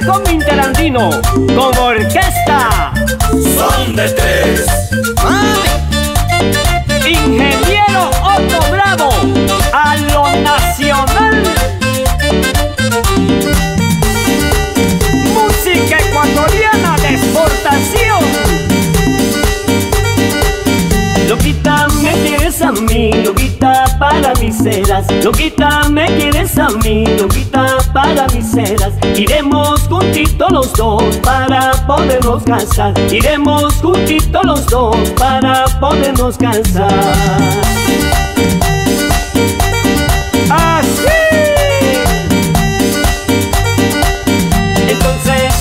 Palomino con orquesta. Son de tres. Ingeniero Otto Bravo a lo nacional. Música ecuatoriana de exportación. Loquita, me quieres a mí, loquita para mis ceras. Loquita, me quieres a mí, loquita para mis ceras. Iremos juntitos los dos para podernos casar. Iremos juntitos los dos para podernos casar. Así.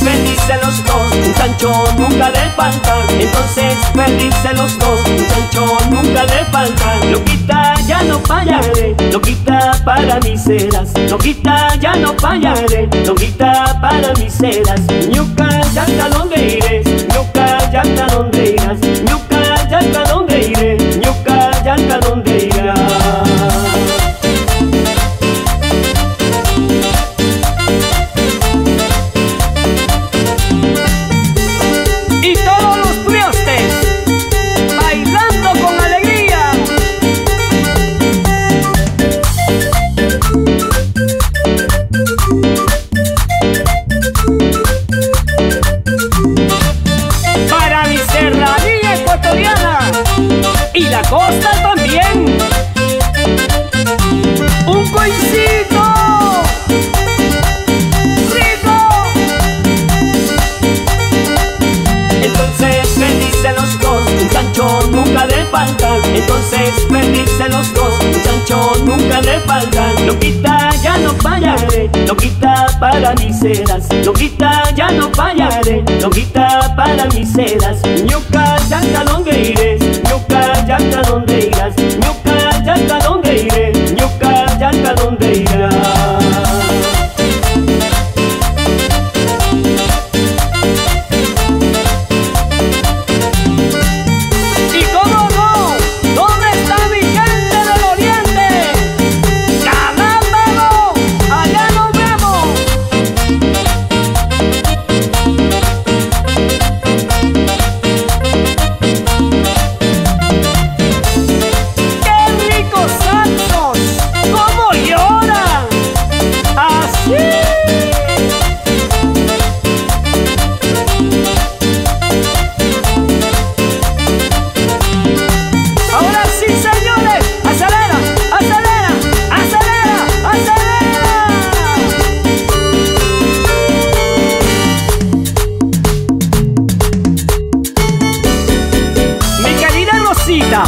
Felices los dos, un nunca le falta. Entonces felices los dos, un chancho nunca le falta. Loquita no fallaré, loquita para mis ceras. Loquita ya no fallaré, loquita para mis ceras. Ya hasta dónde iré, ñuca ya hasta dónde irás. Ñuca Un coincito rico. Entonces felices los dos, un chancho nunca le falta. Entonces felices los dos, un chancho nunca le falta. No fallaré, loquita para mis ceras. Loquita ya no fallaré, loquita para mis ceras. Ñuca ya hasta dónde iré, ñuca ya hasta dónde irás. Ñuca ya hasta dónde iré, ñuca ya hasta dónde irás. Rosita,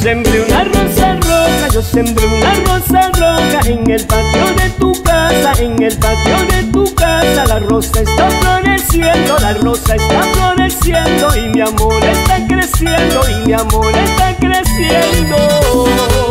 sembré una rosa roja, yo sembré una rosa roja en el patio de tu casa, en el patio de tu casa. La rosa está floreciendo, la rosa está floreciendo y mi amor está creciendo y mi amor está creciendo.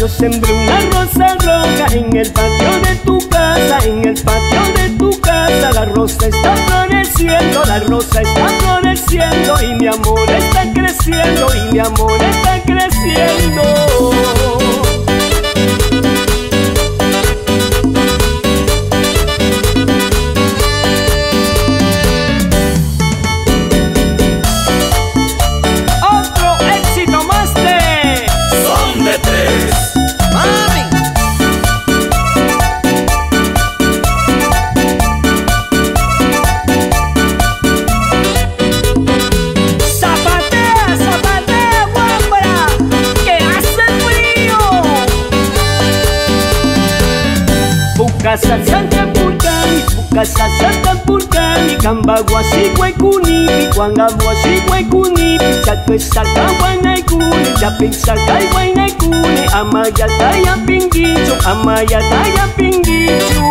Yo sembré una rosa roja en el patio de tu casa, en el patio de tu casa. La rosa está floreciendo, la rosa está floreciendo y mi amor está creciendo y mi amor está creciendo. Bukasa Santa Pulcani, Bukasa Santa Pulcani, Kambagua Sigway Kunipi, Kwangabua Sigway Kunipi, Satwe Saka Wainai Kuni, Japik Sakai Wainai Kuni, Amaya Taya Pingicho, Amaya Taya Pingicho.